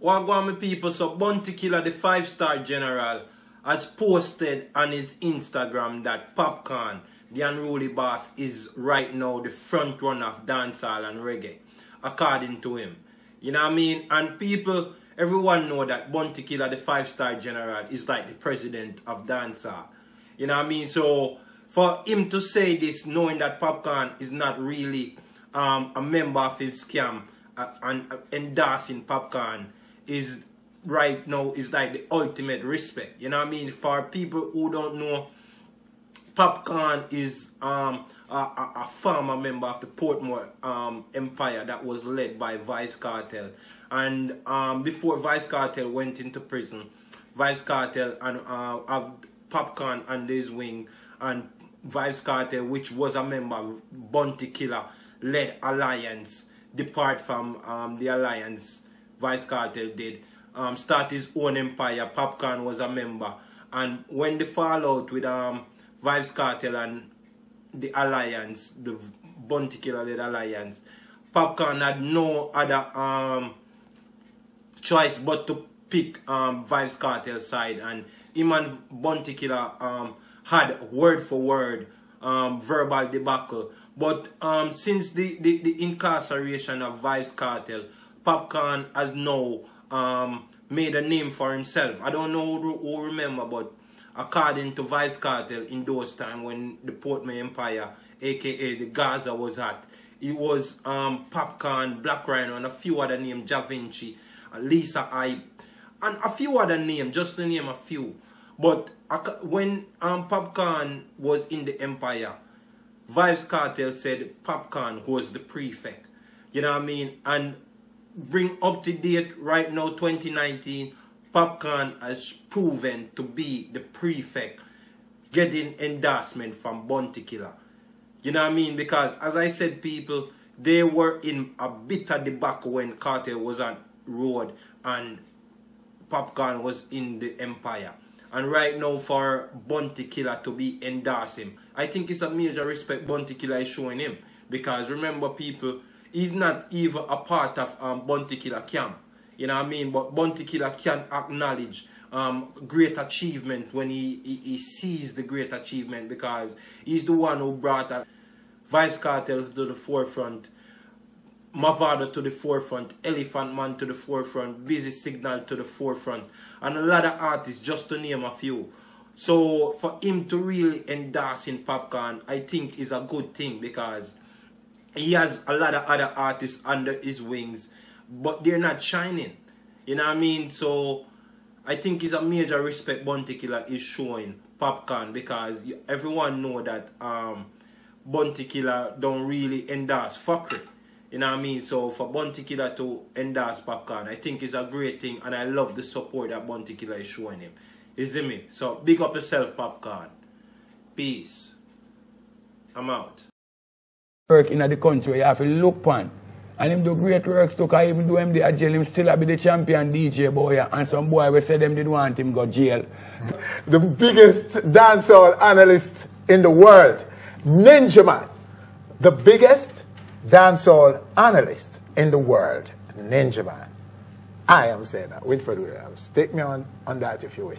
Go people? So, Bounty Killer, the five star general, has posted on his Instagram that Popcaan, the unruly boss, is right now the front runner of dancehall and reggae, according to him. You know what I mean? And people, everyone know that Bounty Killer, the five star general, is like the president of dancehall. You know what I mean? So, for him to say this, knowing that Popcaan is not really um, a member of his scam uh, and uh, endorsing Popcaan is right now is like the ultimate respect. You know what I mean? For people who don't know, Popcaan is um, a, a, a, former member of the Portmore um, Empire that was led by Vybz Kartel. And um, before Vybz Kartel went into prison, Vybz Kartel and uh, Popcaan under his wing and Vybz Kartel, which was a member of Bounty Killer, led alliance, depart from um, the alliance Vybz Kartel did, um, start his own empire. Popcaan was a member. And when the fallout with um, Vybz Kartel and the alliance, the Bounty Killer alliance, Popcaan had no other um, choice but to pick um, Vybz Kartel side. And him and Bounty Killer um, had word for word um, verbal debacle. But um, since the, the, the, incarceration of Vybz Kartel, Popcaan has now um, made a name for himself. I don't know who, who remember, but according to Vybz Kartel in those times when the Portmore Empire, aka the Gaza was at, it was um, Popcaan, Black Rhino, and a few other names, Jah Vinci, Lisa Hype, and a few other names, just to name a few. But when um, Popcaan was in the Empire, Vybz Kartel said Popcaan was the prefect. You know what I mean? And bring up to date right now, 2019, Popcaan has proven to be the prefect, getting endorsement from Bounty Killer. You know what I mean? Because as I said, people, they were in a bitter debacle when Kartel was on road and Popcaan was in the Empire and right now for Bounty Killer to be endorsing. I think it's a major respect Bounty Killer is showing him. Because remember people, he's not even a part of um, Bounty Killer camp. You know what I mean? But Bounty Killer can acknowledge um, great achievement when he, he, he, sees the great achievement because he's the one who brought a Vybz Kartel to the forefront Mavado to the forefront, Elephant Man to the forefront, Busy Signal to the forefront, and a lot of artists, just to name a few. So for him to really endorse in Popcaan, I think is a good thing because he has a lot of other artists under his wings, but they're not shining. You know what I mean? So I think it's a major respect Bounty Killer is showing Popcaan because everyone know that um, Bounty Killer don't really endorse fuckery. You know what I mean? So for Bounty Killer to endorse Popcaan, I think is a great thing and I love the support that Bounty Killer is showing him. You see me? So big up yourself, Popcaan. Peace. I'm out. Work in the country you have to look on. And him do great works too, cause even though him the jail, him still be the champion DJ boy. And some boy we say them didn't want him go jail. the biggest dancehall analyst in the world, Ninja Man. The biggest dancehall analyst in the world, Ninja Man. I am saying that. Winford Williams. Take me on, on that if you wish.